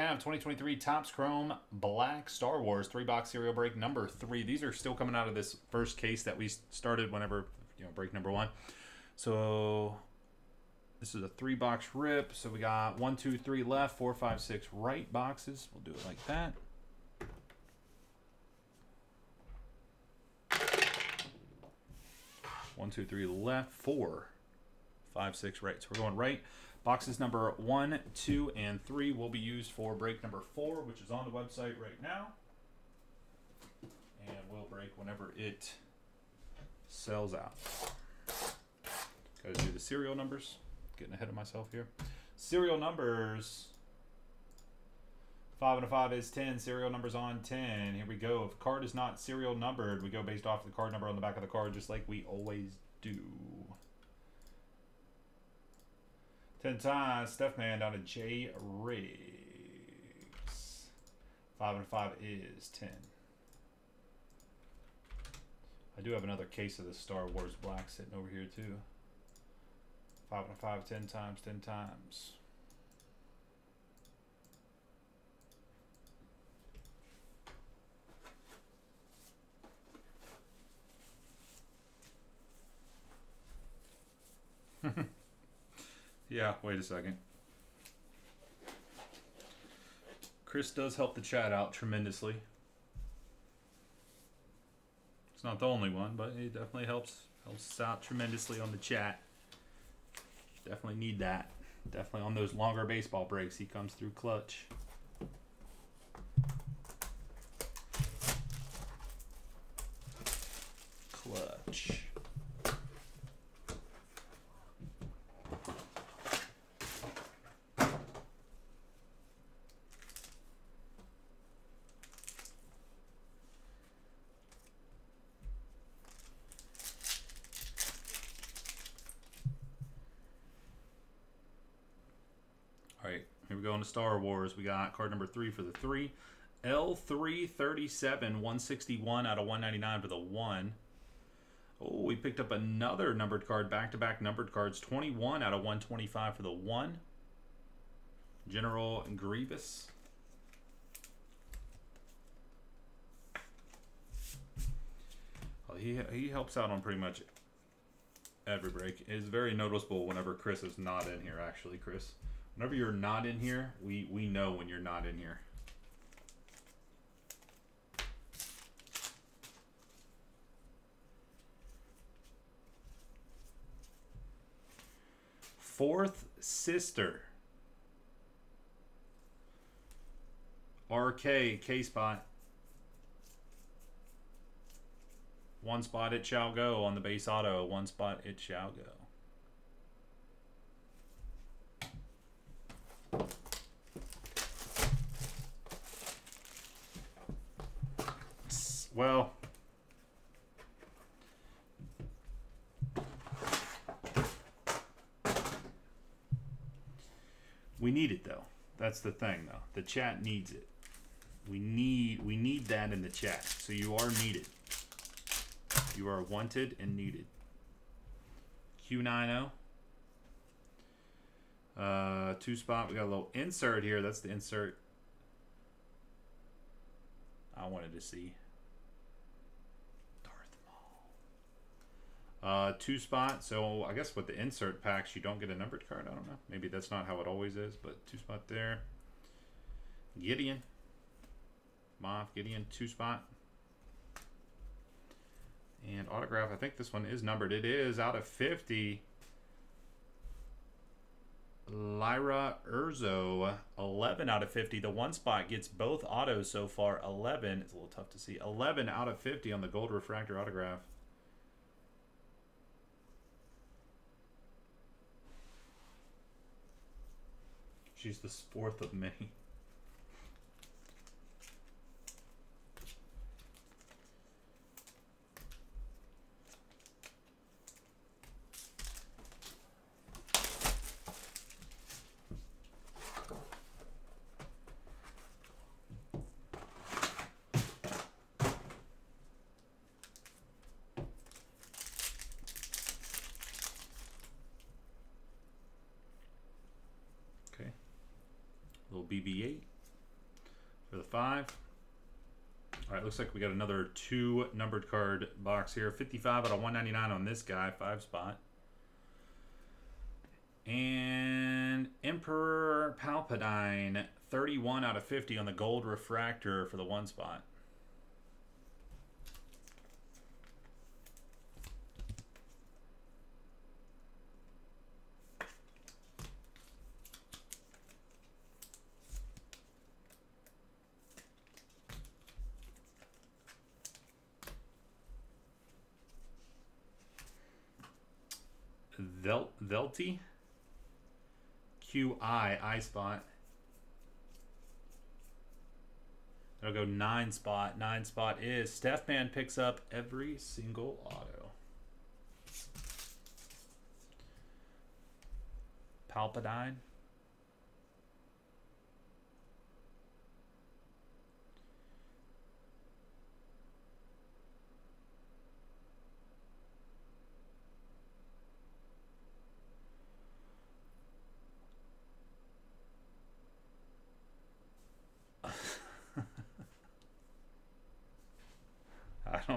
have 2023 Topps Chrome Black Star Wars three box serial break number three. These are still coming out of this first case that we started whenever you know break number one. So this is a three box rip. So we got one, two, three left, four, five, six right boxes. We'll do it like that. One, two, three left, four, five, six right. So we're going right. Boxes number one, two, and three will be used for break number four, which is on the website right now. And will break whenever it sells out. Gotta do the serial numbers. Getting ahead of myself here. Serial numbers. Five and a five is 10. Serial numbers on 10. Here we go. If card is not serial numbered, we go based off the card number on the back of the card, just like we always do. 10 times. Steph Man down to J Riggs. 5 and 5 is 10. I do have another case of the Star Wars Black sitting over here too. 5 and 5, 10 times, 10 times. Yeah, wait a second. Chris does help the chat out tremendously. It's not the only one, but he definitely helps helps out tremendously on the chat. Definitely need that. Definitely on those longer baseball breaks, he comes through clutch. Clutch. All right, here we go into Star Wars. We got card number three for the three. L337, 161 out of 199 for the one. Oh, we picked up another numbered card, back-to-back -back numbered cards. 21 out of 125 for the one. General Grievous. Well, he, he helps out on pretty much every break. It is very noticeable whenever Chris is not in here, actually, Chris. Whenever you're not in here, we, we know when you're not in here. Fourth Sister. RK, K-Spot. One spot, it shall go on the base auto. One spot, it shall go. Well, we need it though. That's the thing though. The chat needs it. We need we need that in the chat. So you are needed. You are wanted and needed. Q90. Uh, two spot. We got a little insert here. That's the insert I wanted to see. Uh, two spot. So I guess with the insert packs, you don't get a numbered card. I don't know. Maybe that's not how it always is, but two spot there. Gideon. Moff, Gideon, two spot. And autograph, I think this one is numbered. It is out of 50. Lyra Erso, 11 out of 50. The one spot gets both autos so far. 11, it's a little tough to see. 11 out of 50 on the gold refractor autograph. She's the fourth of many. BB-8. for the five. All right, looks like we got another two numbered card box here. 55 out of 199 on this guy, five spot. And Emperor Palpatine, 31 out of 50 on the gold refractor for the one spot. Vel Velty QI I spot. That'll go nine spot. Nine spot is Steph Man picks up every single auto. Palpatine.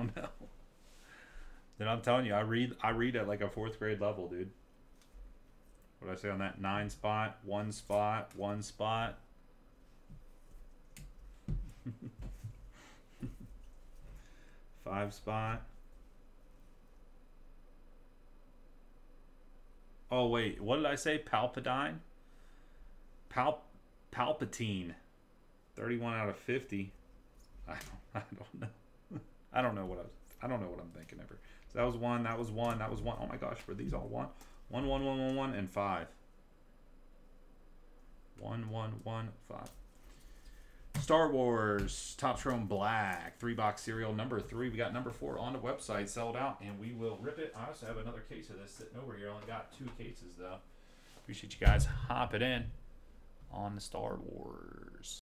Know. Then I'm telling you, I read I read at like a fourth grade level, dude. What did I say on that? Nine spot, one spot, one spot. Five spot. Oh wait, what did I say? Palpatine? Pal Palpatine. 31 out of 50. I don't, I. I don't know what I was. I don't know what I'm thinking ever. So that was one. That was one. That was one. Oh my gosh, were these all one? One, one, one, one, one, and five. One, one, one, five. Star Wars Topps Chrome Black three box serial number three. We got number four on the website, sold out, and we will rip it. I also have another case of this sitting over here. I only got two cases though. Appreciate you guys hopping in on the Star Wars.